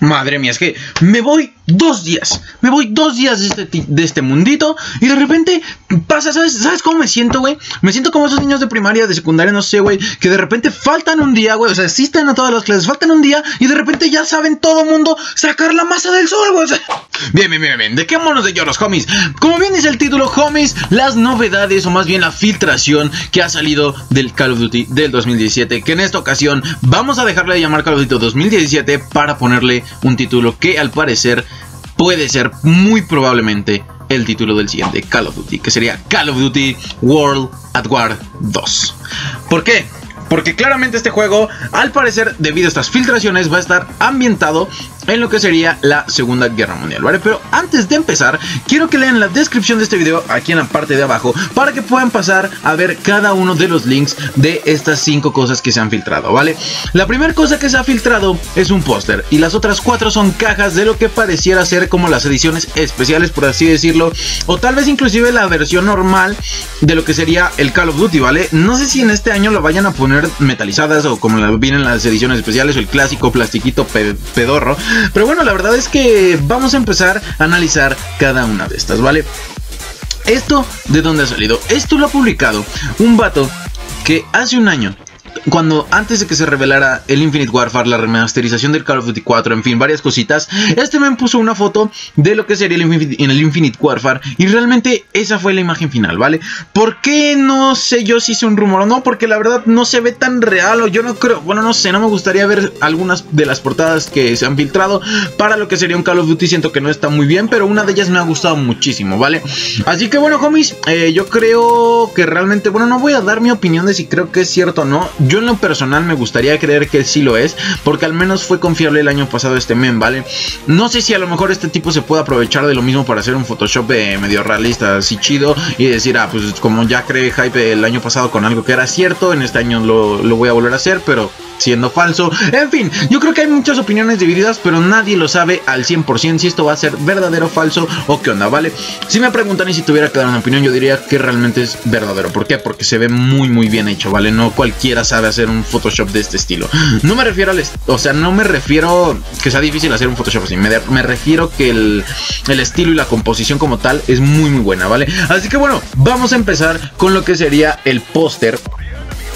Madre mía, es que me voy dos días. Me voy dos días de este, de este mundito. Y de repente pasa, ¿sabes? ¿Sabes cómo me siento, güey? Me siento como esos niños de primaria, de secundaria, no sé, güey. Que de repente faltan un día, güey. O sea, asisten a todas las clases, faltan un día. Y de repente ya saben todo mundo sacar la masa del sol, güey. bien, bien, bien, bien. ¿De qué monos de lloros, homies? Como bien dice el título, homies, las novedades, o más bien la filtración que ha salido del Call of Duty del 2017. Que en esta ocasión vamos a dejarle de llamar Call of Duty 2017 para ponerle un título que al parecer puede ser muy probablemente el título del siguiente Call of Duty, que sería Call of Duty World at War 2. ¿Por qué? Porque claramente este juego, al parecer, debido a estas filtraciones, va a estar ambientado en lo que sería la Segunda Guerra Mundial, ¿vale? Pero antes de empezar, quiero que lean la descripción de este video aquí en la parte de abajo para que puedan pasar a ver cada uno de los links de estas cinco cosas que se han filtrado, ¿vale? La primera cosa que se ha filtrado es un póster y las otras cuatro son cajas de lo que pareciera ser como las ediciones especiales, por así decirlo, o tal vez inclusive la versión normal de lo que sería el Call of Duty, ¿vale? No sé si en este año lo vayan a poner metalizadas o como vienen las ediciones especiales o el clásico plastiquito pedorro, pero bueno, la verdad es que vamos a empezar a analizar cada una de estas, ¿vale? Esto, ¿de dónde ha salido? Esto lo ha publicado un vato que hace un año cuando antes de que se revelara el Infinite Warfare, la remasterización del Call of Duty 4, en fin, varias cositas, este me puso una foto de lo que sería el Infinite, en el Infinite Warfare y realmente esa fue la imagen final, ¿vale? ¿Por qué no sé yo si es un rumor o no? Porque la verdad no se ve tan real o yo no creo, bueno, no sé, no me gustaría ver algunas de las portadas que se han filtrado para lo que sería un Call of Duty, siento que no está muy bien, pero una de ellas me ha gustado muchísimo, ¿vale? Así que bueno, homies, eh, yo creo que realmente, bueno, no voy a dar mi opinión de si creo que es cierto o no, yo en lo personal me gustaría creer que sí lo es, porque al menos fue confiable el año pasado este men, ¿vale? No sé si a lo mejor este tipo se puede aprovechar de lo mismo para hacer un Photoshop medio realista, así chido, y decir, ah, pues como ya creé hype el año pasado con algo que era cierto, en este año lo, lo voy a volver a hacer, pero siendo falso. En fin, yo creo que hay muchas opiniones divididas, pero nadie lo sabe al 100% si esto va a ser verdadero, falso o qué onda, ¿vale? Si me preguntan y si tuviera que dar una opinión, yo diría que realmente es verdadero. ¿Por qué? Porque se ve muy, muy bien hecho, ¿vale? No cualquiera sabe hacer un Photoshop de este estilo. No me refiero al... O sea, no me refiero que sea difícil hacer un Photoshop así. Me, me refiero que el, el estilo y la composición como tal es muy, muy buena, ¿vale? Así que bueno, vamos a empezar con lo que sería el póster.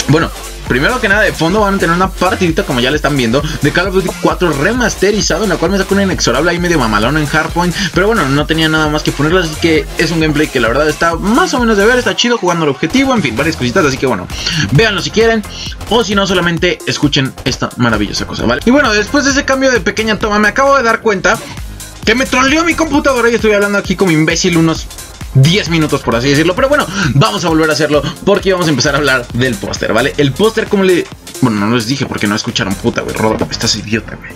Bueno, Primero que nada, de fondo van a tener una partidita, como ya le están viendo, de Call of Duty 4 remasterizado, en la cual me sacó una inexorable ahí medio mamalón en Hardpoint. Pero bueno, no tenía nada más que ponerlo, así que es un gameplay que la verdad está más o menos de ver, está chido jugando al objetivo, en fin, varias cositas. Así que bueno, véanlo si quieren, o si no, solamente escuchen esta maravillosa cosa, ¿vale? Y bueno, después de ese cambio de pequeña toma, me acabo de dar cuenta que me troleó mi computadora y estoy hablando aquí como imbécil unos 10 minutos, por así decirlo. Pero bueno, vamos a volver a hacerlo porque vamos a empezar a hablar del póster, ¿vale? El póster, como le. Bueno, no les dije porque no escucharon puta, güey. Rodo, estás idiota, güey.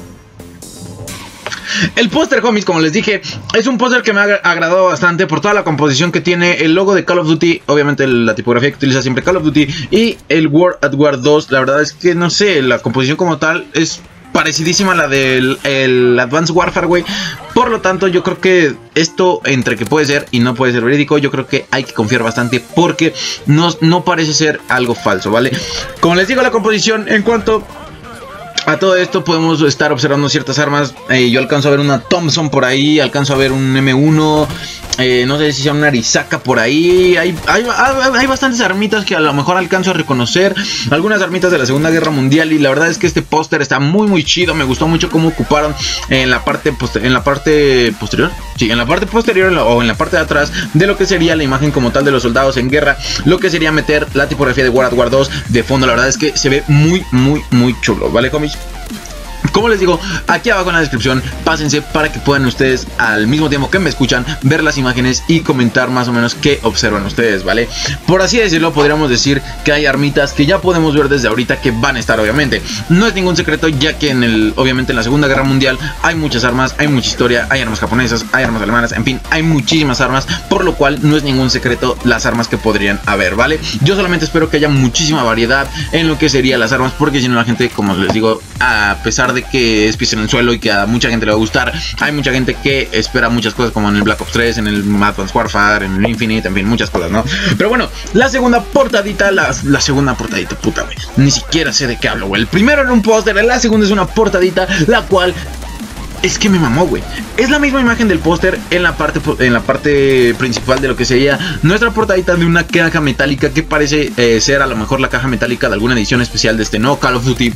El póster, homies, como les dije, es un póster que me ha agradado bastante por toda la composición que tiene el logo de Call of Duty, obviamente la tipografía que utiliza siempre Call of Duty, y el World at War 2. La verdad es que no sé, la composición como tal es parecidísima a la del el Advanced Warfare, güey. Por lo tanto, yo creo que esto, entre que puede ser y no puede ser verídico, yo creo que hay que confiar bastante porque no, no parece ser algo falso, ¿vale? Como les digo, la composición en cuanto a todo esto podemos estar observando ciertas armas. Eh, yo alcanzo a ver una Thompson por ahí, alcanzo a ver un M1, eh, no sé si sea una Arisaka por ahí. Hay, hay, bastantes armitas que a lo mejor alcanzo a reconocer. Algunas armitas de la Segunda Guerra Mundial. Y la verdad es que este póster está muy muy chido. Me gustó mucho cómo ocuparon en la parte, en la parte posterior. Sí, en la parte posterior o en la parte de atrás de lo que sería la imagen como tal de los soldados en guerra. Lo que sería meter la tipografía de World War 2 de fondo. La verdad es que se ve muy muy muy chulo. ¿Vale, comis? Como les digo, aquí abajo en la descripción, pásense para que puedan ustedes al mismo tiempo que me escuchan ver las imágenes y comentar más o menos qué observan ustedes, ¿vale? Por así decirlo, podríamos decir que hay armitas que ya podemos ver desde ahorita que van a estar, obviamente. No es ningún secreto, ya que en el, obviamente en la Segunda Guerra Mundial hay muchas armas, hay mucha historia, hay armas japonesas, hay armas alemanas, en fin, hay muchísimas armas, por lo cual no es ningún secreto las armas que podrían haber, ¿vale? Yo solamente espero que haya muchísima variedad en lo que serían las armas, porque si no la gente, como les digo, a pesar de que es piso en el suelo y que a mucha gente le va a gustar. Hay mucha gente que espera muchas cosas como en el Black Ops 3, en el Advanced Warfare, en el Infinite, en fin, muchas cosas, ¿no? Pero bueno, la segunda portadita, la, la segunda portadita, puta, güey. Ni siquiera sé de qué hablo, güey. El primero era un póster, la segunda es una portadita, la cual es que me mamó, güey. Es la misma imagen del póster en la parte en la parte principal de lo que sería nuestra portadita de una caja metálica que parece eh, ser a lo mejor la caja metálica de alguna edición especial de este no Call of Duty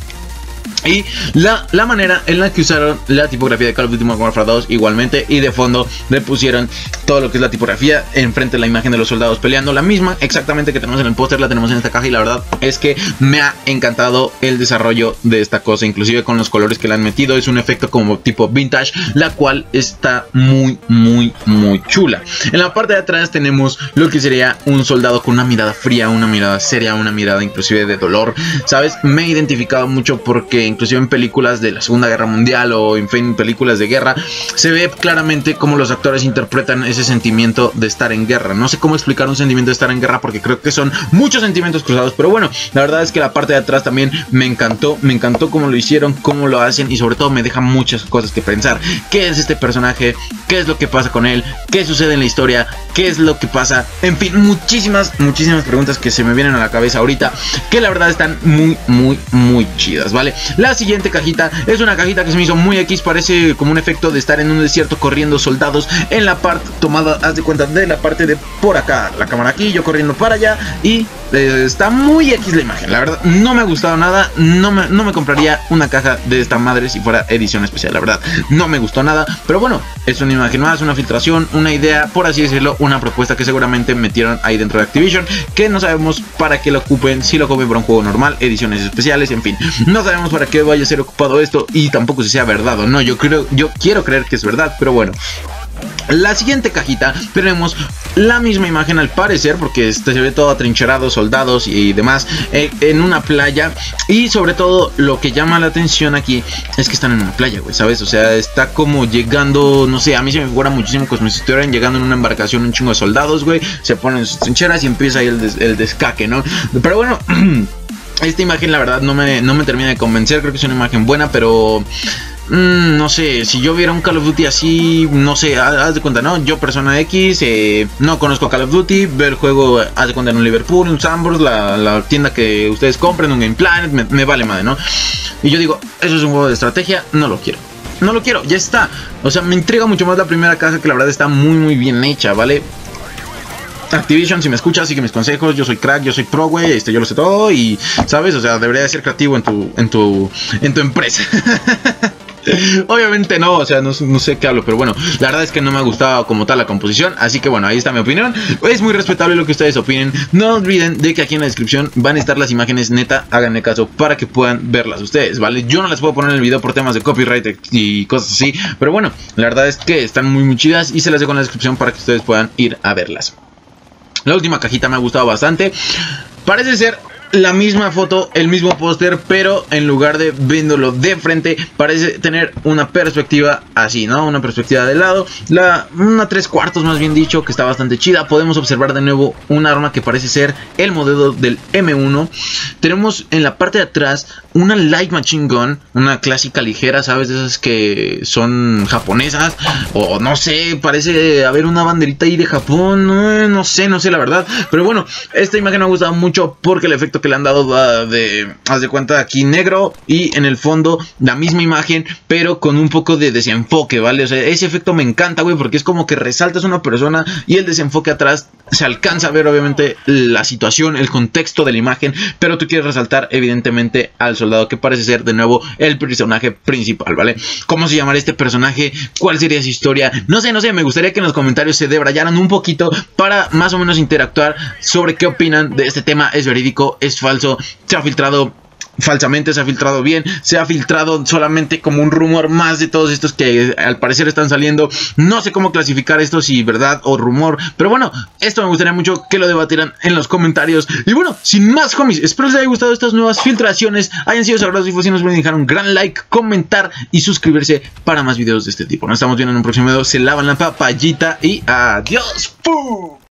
y la, la, manera en la que usaron la tipografía de Call of Duty Modern Warfare 2 igualmente y de fondo le pusieron todo lo que es la tipografía enfrente de la imagen de los soldados peleando la misma exactamente que tenemos en el póster la tenemos en esta caja y la verdad es que me ha encantado el desarrollo de esta cosa inclusive con los colores que le han metido es un efecto como tipo vintage la cual está muy muy muy chula. En la parte de atrás tenemos lo que sería un soldado con una mirada fría una mirada seria una mirada inclusive de dolor sabes me he identificado mucho porque inclusive en películas de la Segunda Guerra Mundial o en películas de guerra, se ve claramente cómo los actores interpretan ese sentimiento de estar en guerra. No sé cómo explicar un sentimiento de estar en guerra porque creo que son muchos sentimientos cruzados, pero bueno, la verdad es que la parte de atrás también me encantó, me encantó cómo lo hicieron, cómo lo hacen y sobre todo me deja muchas cosas que pensar. ¿Qué es este personaje? ¿Qué es lo que pasa con él? ¿Qué sucede en la historia? ¿Qué es lo que pasa? En fin, muchísimas, muchísimas preguntas que se me vienen a la cabeza ahorita, que la verdad están muy, muy, muy chidas, ¿vale? La siguiente cajita es una cajita que se me hizo muy X, parece como un efecto de estar en un desierto corriendo soldados en la parte tomada, haz de cuenta, de la parte de por acá, la cámara aquí, yo corriendo para allá y eh, está muy X la imagen, la verdad no me ha gustado nada, no me, no me compraría una caja de esta madre si fuera edición especial, la verdad no me gustó nada, pero bueno, es una imagen más, una filtración, una idea, por así decirlo, una propuesta que seguramente metieron ahí dentro de Activision, que no sabemos para qué lo ocupen, si lo ocupen para un juego normal, ediciones especiales, en fin, no sabemos para qué vaya a ser ocupado esto y tampoco si sea verdad o no. Yo creo, yo quiero creer que es verdad, pero bueno. La siguiente cajita tenemos la misma imagen al parecer porque este se ve todo atrincherado, soldados y demás eh, en una playa y sobre todo lo que llama la atención aquí es que están en una playa, güey, ¿sabes? O sea, está como llegando, no sé, a mí se me figura muchísimo como si estuvieran llegando en una embarcación un chingo de soldados, güey, se ponen sus trincheras y empieza ahí el, el descaque, ¿no? Pero bueno... Esta imagen la verdad no me, no me termina de convencer, creo que es una imagen buena, pero... Mm, no sé, si yo viera un Call of Duty así, no sé, haz de cuenta, ¿no? Yo, persona X, eh, no conozco Call of Duty, veo el juego, haz de cuenta en un Liverpool, un Sambors, la, tienda que ustedes compren, un Game Planet, me, vale madre, ¿no? Y yo digo, eso es un juego de estrategia, no lo quiero. No lo quiero, ya está. O sea, me intriga mucho más la primera caja que la verdad está muy muy bien hecha, ¿vale? Activision, si me escuchas, sigue mis consejos. Yo soy crack, yo soy pro, güey. Este, yo lo sé todo. Y, ¿sabes? O sea, debería de ser creativo en tu, en tu, en tu empresa. Obviamente no, o sea, no, sé qué hablo, pero bueno, la verdad es que no me ha gustado como tal la composición, así que bueno, ahí está mi opinión. Es muy respetable lo que ustedes opinen. No olviden de que aquí en la descripción van a estar las imágenes, neta, háganme caso para que puedan verlas ustedes, ¿vale? Yo no las puedo poner en el video por temas de copyright y cosas así, pero bueno, la verdad es que están muy muy chidas y se las dejo en la descripción para que ustedes puedan ir a verlas. La última cajita me ha gustado bastante. Parece ser la misma foto, el mismo póster, pero en lugar de viéndolo de frente, parece tener una perspectiva así, ¿no? Una perspectiva de lado, la, una tres cuartos más bien dicho, que está bastante chida. Podemos observar de nuevo un arma que parece ser el modelo del M1. Tenemos en la parte de atrás una Light Machine Gun, una clásica ligera, ¿sabes? De esas que son japonesas, o no sé, parece haber una banderita ahí de Japón, no, no sé, no sé la verdad. Pero bueno, esta imagen me ha gustado mucho porque el efecto que le han dado de, haz de cuenta, aquí negro y en el fondo la misma imagen, pero con un poco de desenfoque, ¿vale? O sea, ese efecto me encanta, güey, porque es como que resaltas una persona y el desenfoque atrás se alcanza a ver, obviamente, la situación, el contexto de la imagen, pero tú quieres resaltar, evidentemente, al soldado que parece ser, de nuevo, el personaje principal, ¿vale? ¿Cómo se llamará este personaje? ¿Cuál sería su historia? No sé, no sé, me gustaría que en los comentarios se debrayaran un poquito para más o menos interactuar sobre qué opinan de este tema. ¿Es verídico? ¿Es falso? ¿Se ha filtrado falsamente, se ha filtrado bien, se ha filtrado solamente como un rumor más de todos estos que al parecer están saliendo. No sé cómo clasificar esto, si verdad o rumor, pero bueno, esto me gustaría mucho que lo debatieran en los comentarios. Y bueno, sin más, homies, espero les haya gustado estas nuevas filtraciones, hayan sido sagrados y si nos pueden dejar un gran like, comentar y suscribirse para más videos de este tipo. Nos estamos viendo en un próximo video, se lavan la papayita y adiós.